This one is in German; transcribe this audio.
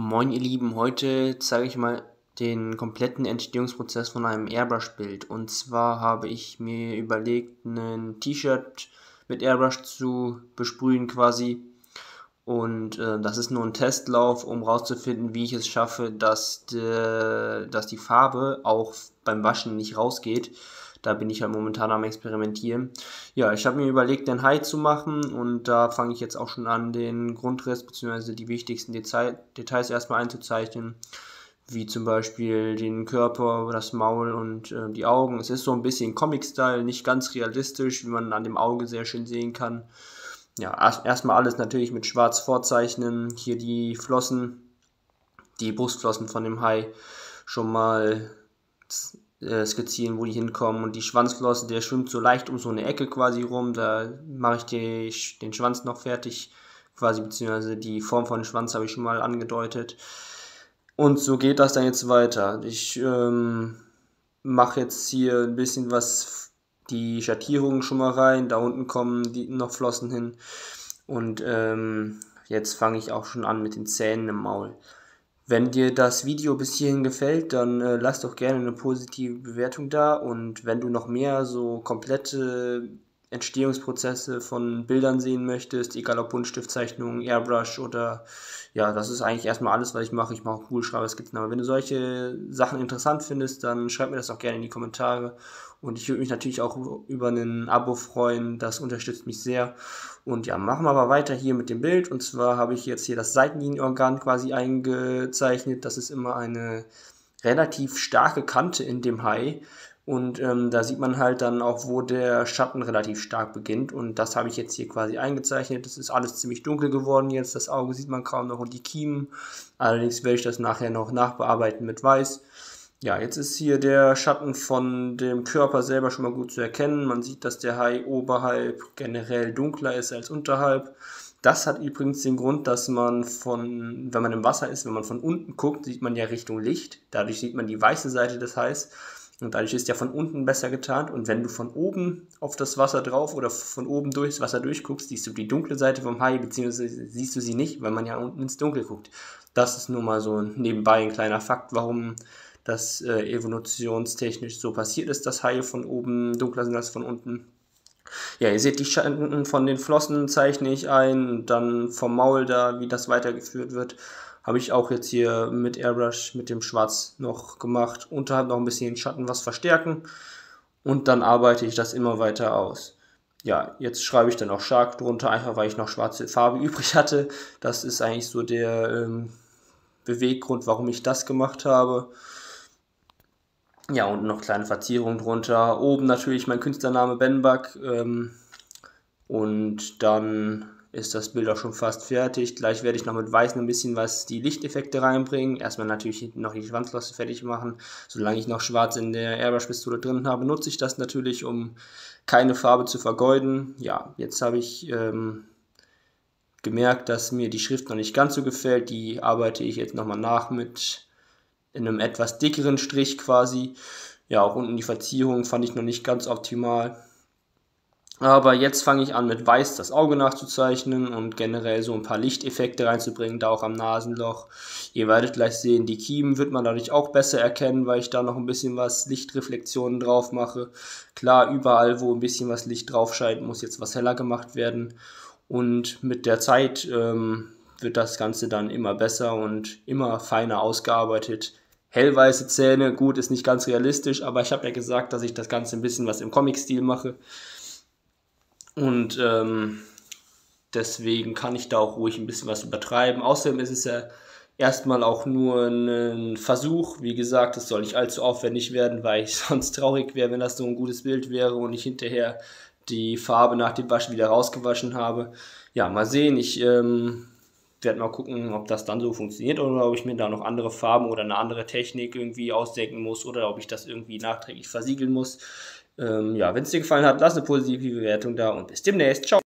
Moin ihr Lieben, heute zeige ich mal den kompletten Entstehungsprozess von einem Airbrush-Bild. Und zwar habe ich mir überlegt, ein T-Shirt mit Airbrush zu besprühen quasi. Und äh, das ist nur ein Testlauf, um rauszufinden, wie ich es schaffe, dass, de, dass die Farbe auch beim Waschen nicht rausgeht. Da bin ich halt momentan am Experimentieren. Ja, ich habe mir überlegt, den Hai zu machen und da fange ich jetzt auch schon an, den Grundriss bzw. die wichtigsten Detail Details erstmal einzuzeichnen. Wie zum Beispiel den Körper, das Maul und äh, die Augen. Es ist so ein bisschen Comic-Style, nicht ganz realistisch, wie man an dem Auge sehr schön sehen kann. Ja, erstmal alles natürlich mit Schwarz vorzeichnen. Hier die Flossen, die Brustflossen von dem Hai schon mal äh, skizzieren, wo die hinkommen. Und die Schwanzflosse, der schwimmt so leicht um so eine Ecke quasi rum. Da mache ich die, den Schwanz noch fertig, quasi, beziehungsweise die Form von Schwanz habe ich schon mal angedeutet. Und so geht das dann jetzt weiter. Ich ähm, mache jetzt hier ein bisschen was, die Schattierungen schon mal rein. Da unten kommen die noch Flossen hin. Und ähm, jetzt fange ich auch schon an mit den Zähnen im Maul. Wenn dir das Video bis hierhin gefällt, dann äh, lass doch gerne eine positive Bewertung da. Und wenn du noch mehr so komplette Entstehungsprozesse von Bildern sehen möchtest, egal ob Buntstiftzeichnung, Airbrush oder ja, das ist eigentlich erstmal alles, was ich mache. Ich mache Kugelschreiber-Skizzen, aber wenn du solche Sachen interessant findest, dann schreib mir das auch gerne in die Kommentare und ich würde mich natürlich auch über ein Abo freuen, das unterstützt mich sehr. Und ja, machen wir aber weiter hier mit dem Bild. Und zwar habe ich jetzt hier das Seitenlinienorgan quasi eingezeichnet. Das ist immer eine relativ starke Kante in dem Hai. Und ähm, da sieht man halt dann auch, wo der Schatten relativ stark beginnt. Und das habe ich jetzt hier quasi eingezeichnet. Das ist alles ziemlich dunkel geworden jetzt. Das Auge sieht man kaum noch und die Kiemen. Allerdings werde ich das nachher noch nachbearbeiten mit Weiß. Ja, jetzt ist hier der Schatten von dem Körper selber schon mal gut zu erkennen. Man sieht, dass der Hai oberhalb generell dunkler ist als unterhalb. Das hat übrigens den Grund, dass man von, wenn man im Wasser ist, wenn man von unten guckt, sieht man ja Richtung Licht. Dadurch sieht man die weiße Seite des Hais. Und dadurch ist ja von unten besser getarnt. Und wenn du von oben auf das Wasser drauf oder von oben durchs Wasser durchguckst, siehst du die dunkle Seite vom Hai, beziehungsweise siehst du sie nicht, weil man ja unten ins Dunkel guckt. Das ist nur mal so nebenbei ein kleiner Fakt, warum das äh, evolutionstechnisch so passiert ist, dass Haie von oben dunkler sind als von unten. Ja, ihr seht die Schatten von den Flossen zeichne ich ein dann vom Maul da, wie das weitergeführt wird, habe ich auch jetzt hier mit Airbrush mit dem Schwarz noch gemacht. Unterhalb noch ein bisschen Schatten was verstärken und dann arbeite ich das immer weiter aus. Ja, jetzt schreibe ich dann auch Shark drunter, einfach weil ich noch schwarze Farbe übrig hatte. Das ist eigentlich so der ähm, Beweggrund, warum ich das gemacht habe. Ja, und noch kleine Verzierungen drunter. Oben natürlich mein Künstlername Benbach. Ähm, und dann ist das Bild auch schon fast fertig. Gleich werde ich noch mit Weiß ein bisschen was die Lichteffekte reinbringen. Erstmal natürlich noch die Schwanzlosse fertig machen. Solange ich noch Schwarz in der Airbrush-Pistole drin habe, nutze ich das natürlich, um keine Farbe zu vergeuden. Ja, jetzt habe ich ähm, gemerkt, dass mir die Schrift noch nicht ganz so gefällt. Die arbeite ich jetzt nochmal nach mit in einem etwas dickeren Strich quasi. Ja, auch unten die Verzierung fand ich noch nicht ganz optimal. Aber jetzt fange ich an mit Weiß das Auge nachzuzeichnen und generell so ein paar Lichteffekte reinzubringen, da auch am Nasenloch. Ihr werdet gleich sehen, die Kiemen wird man dadurch auch besser erkennen, weil ich da noch ein bisschen was Lichtreflexionen drauf mache. Klar, überall, wo ein bisschen was Licht drauf scheint, muss jetzt was heller gemacht werden. Und mit der Zeit ähm, wird das Ganze dann immer besser und immer feiner ausgearbeitet. Hellweiße Zähne, gut, ist nicht ganz realistisch, aber ich habe ja gesagt, dass ich das Ganze ein bisschen was im Comic-Stil mache. Und ähm, deswegen kann ich da auch ruhig ein bisschen was übertreiben. Außerdem ist es ja erstmal auch nur ein Versuch. Wie gesagt, es soll nicht allzu aufwendig werden, weil ich sonst traurig wäre, wenn das so ein gutes Bild wäre und ich hinterher die Farbe nach dem Waschen wieder rausgewaschen habe. Ja, mal sehen. Ich ähm, werde mal gucken, ob das dann so funktioniert oder ob ich mir da noch andere Farben oder eine andere Technik irgendwie ausdenken muss oder ob ich das irgendwie nachträglich versiegeln muss. Ähm, ja, wenn es dir gefallen hat, lass eine positive Bewertung da und bis demnächst. Ciao.